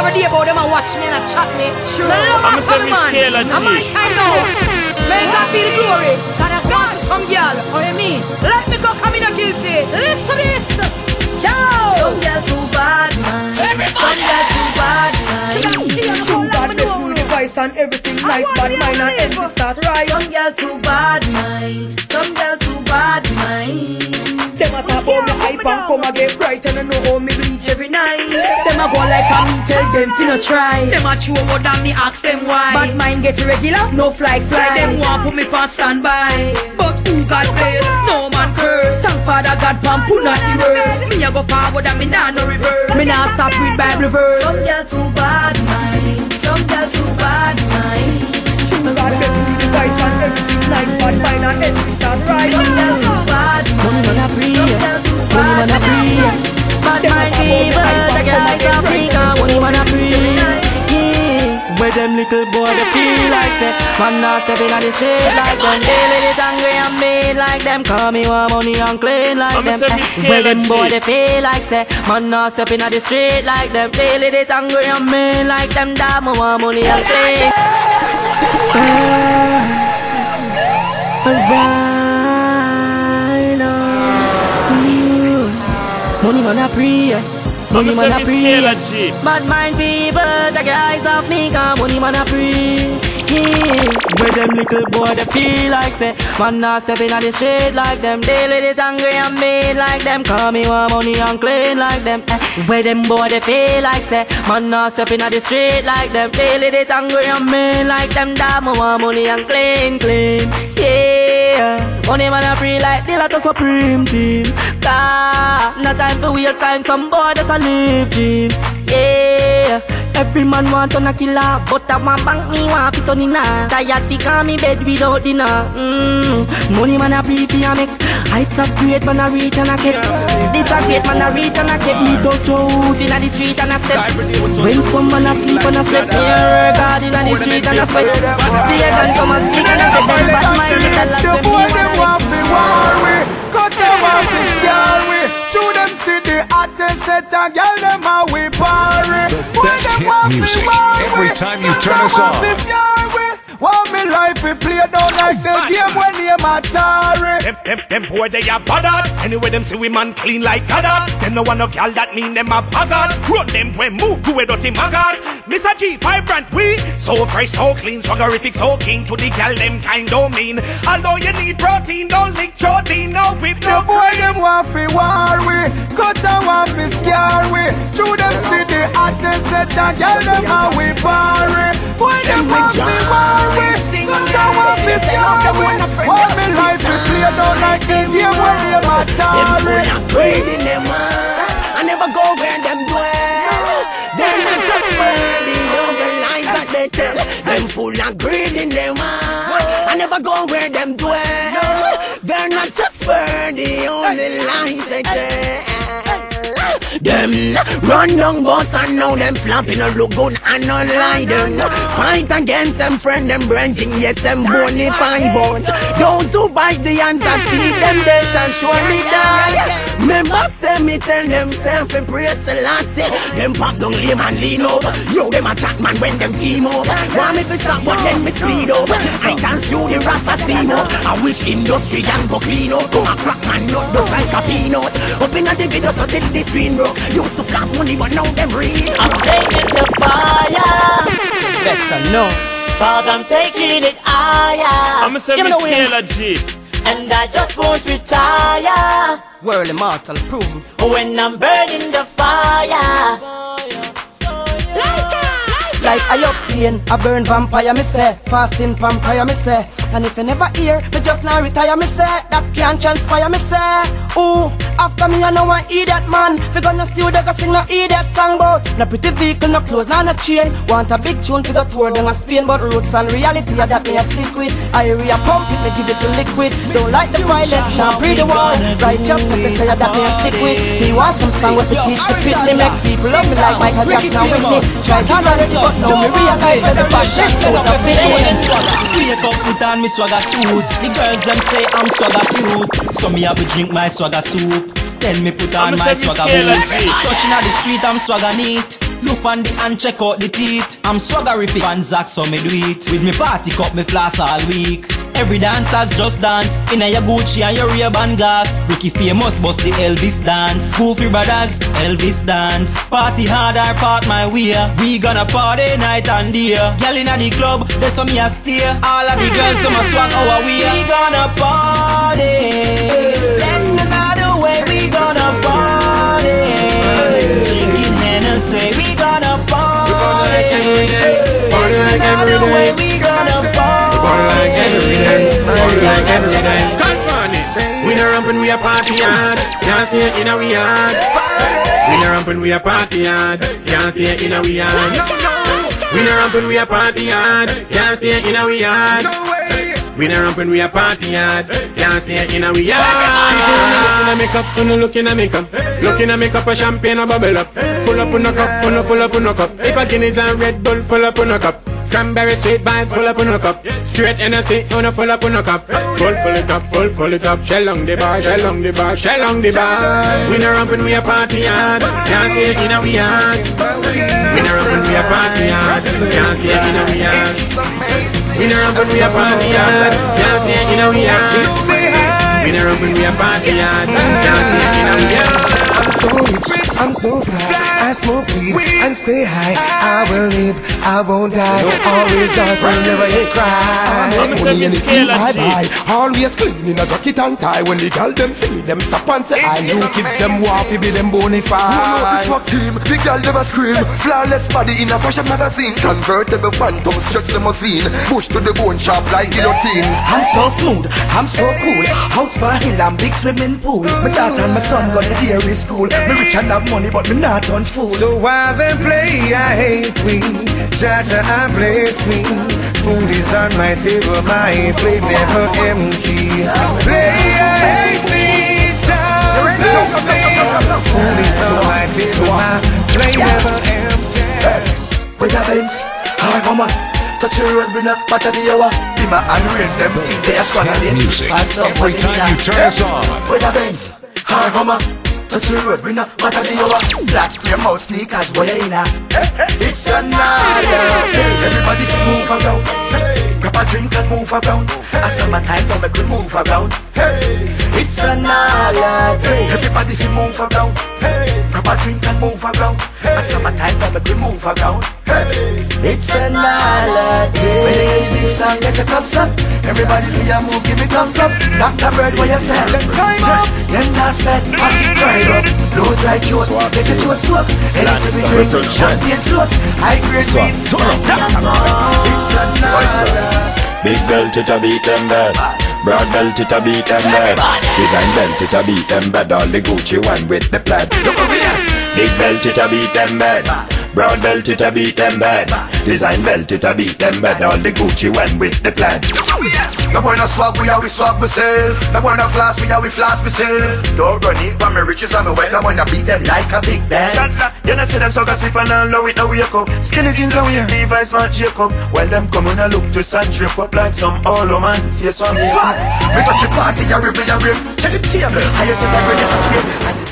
every day about them and watch me and a chat me. The love I'ma of say me man. Kayla G. My time now. May God be the glory. Can I go to some girl? What you mean? Let me go come in a guilty. Listen to this. Yo. Some girl too bad, man. Some girl too bad, man. True bad, best me the voice and everything nice, bad mind and end the start right. Some girl too bad, man. Some girl too bad, man. Them a talk about me hype and come and get bright and I know how me bleach every night. Them a go like a me tell them fi no try. Them a chew more than me ask them why. Bad mind get regular, no fly fly. Them want put me past standby. But who God bless, no man curse. Thank Father God pump put not the worst. Me a go forward and me nah no reverse. Me nah stop with Bible verse. Some girl too bad, man. Little boy they feel like say, man not step on the shade like them. They it angry and mean like them. Call me want money and clean like them. Eh, Where them boy they feel like say, man not step on the street like them. They it angry and mean like them. Damn, I want money and clean. Alright, oh. Money man a pray, money man a. Kayla Bad mind people, Take the guys of me, cause money man a pray. Yeah, where them little boy they feel like say, man not step inna the shade like them. They let it angry and made like them. Call me want money and clean like them. Eh, where them boy they feel like say, man not step inna the street like them. They let it angry and made like them. Damn, I want money and clean, clean. Yeah, money man a free like the lot of supreme team. Car, no time to waste time. Some boy that's a live dream. Yeah, every man want on a killer, but I want bank me want fit on inna. Tired fi call me bed without dinner. Mm. Money man a pretty a make heights of great man a reach and a get. This a great man a reach and a get me touch out inna the street and a step. When some man a sleep and a sleep near God inna the street and a sweat. The gun come and stick and a say them bad little lads The them boy me them wanna want me war we Cause them want and girl them a we party The best hit music. every time you turn us on. Want me life we play down like the game when name Atari Them, them, them boy they are bad Anyway them say we man clean like God Them no want no gal that mean them a bugger. Run them when move to a dirty maggot Mr. G Vybrant we So fresh so clean swaggerific so keen To the gal them kind don't mean. Although you need protein don't lick protein No whip The no boy them want fi war we. Cause them want fi scare we. Show them see the hottest set and girl them a we party Boy them want fi war we Them we Want me life we like game when name Atari Breathing them uh, I never go where them dwell. They're not of the lies that they tell Them full of greed in them I never go where them dwell. They're not trustworthy of the lies they tell them. Run down boss and now them flapping a look good and no lie them. Fight against them friend them branching yes them bonify but Those who bite the hands that feed them they shall surely die. Remember say me tell them self a praise Selassie Them pop down lame and lean up Yo them a chat man when them team up. Want me fi stop but then me speed up. I can steal the rasta seam up. I wish industry can go clean up. Come a crack man not just like a peanut. Up in a the video so till the screen broke Used to flash money but now them read I'm taking the fire. better know. Fog, I'm taking it higher. I'ma say Give me Miss the wings. Kayla G And I just won't retire. World immortal proven. When I'm burning the fire. Like I obtain I burn vampire, me say. Fasting vampire, me say. And if you never hear, me just now retire, me say. That can't transpire, me say. Ooh, after me, I know I idiot man. Fi gonna steal the go sing no idiot song about. No pretty vehicle, no clothes, no no chain. Want a big tune fi go tour down a Spain, but roots and reality are that me a stick with. I area pump it, me give it to liquid. Don't like the violence, now breathe the war. Righteousness, they say that me a stick with. Me want some song with to teach the pit, me make people love me like Michael Jackson and Whitney. Try to run it, but now me realize that the fashion suit of vision. Wake up, put on me swagger suit. The girls them say I'm swagger cute, so me have to drink my swagger soup. Then me put on I'ma my swagger boots. Touching at the street, I'm swagger neat. Look on the and check out the teeth. I'm swaggerific and Zach so me do it. With me party cup me floss all week. Every dancer's just dance. In a your Gucci and your Ray-Ban glass. Ricky famous bust the Elvis dance. Goofy brothers, Elvis dance. Party hard or part my way We gonna party night and day. Girl inna the club, there's some me a All of the girls them a swag our way We gonna party ramping, we a party hard. Can't stay in a we hard. We no ramping, we a party hard. Can't stay in a we hard. We no ramping, we a party hard. Can't stay in a we hard. We no ramping, we a party hard. Can't stay in a we hard. Looking at makeup, you looking at makeup. Looking at makeup, a champagne a bubble up. Full up on a cup, on full up on a cup. If a Guinness and Red Bull, full up on a cup. Cranberry sweet vibes full up on a cup. Straight Energy on a full up on a cup. Full full it up, full full it up. Shell on the bar, shell on the bar, shell on the bar. We no ramping, we a party hard. Can't stay in a we hard. We no ramping, we a party hard. Can't stay in a we hard. We no ramping, we a party hard. Can't stay in a we hard. We no ramping, we a party hard. Mm. Can't stay in a we. I'm so rich, I'm so fly. I smoke weed and stay high. I will live, I won't die. Always joyful, never yet cry. I'm a Money in the semi-scale I buy. Always clean in a jacket and tie. When the girl them see me, them stop and say I. You kids them walk, be them bonify. Pull up the swag team, the girl never scream. Flawless body in a fashion magazine. Convertible phantom, stretch limousine. Push to the bone sharp like guillotine. I'm so smooth, I'm so cool. House for hill and big swimming pool. My daughter and my son got a dairy school. Me rich and have money, but me not on fool. So while they play, I hate we. Jaja, I bless me. Food is on my table, my plate never empty. Play, I hate me. Just bless me. Food is on my table, my plate never empty. With a Benz, hard mama. Touch the road, bring up matter the hour. Be my unreal, them think they are squad music every time you turn us on. With a Benz, hard mama. Touch the road, bring up matter the hour. Black spray mouth sneakers, boy you in a. It's another day. Everybody fi move around. Grab a drink and move around. A summertime, don't make we move around. Hey, it's another day. Everybody fi move around. Hey, grab a drink and move around. A summertime, don't make we move around. Hey, it's another day. When the big song, get your cups up. Everybody fi a move, give me thumbs up. Knock the bird where you sell. Climb up. Them not spend, pocket dried up. Low dry throat, get your throat soaked. Any we drink, champagne float. High grade weed. It's another. Big belt it a beat them bad. Broad belt it a beat them bad. Design belt it a beat them bad. All the Gucci one with the plaid. Look over here. Big belt it a beat them bad. Broad belt it a beat them bad. Design belt it a beat them bad. All the Gucci one with the plaid. No boy no swag, we how we swag myself. No boy no floss, we how we floss myself. Don't run in from me riches and me wealth. Boy no beat them like a big band. You know see them so gossip and know it now wake up Skinny jeans and wear Levi's smart Jacob While them come on a look twist and drape up like some hollow man Face on me we touch the party, you rip, you rip. Check the table, how you say that greatest is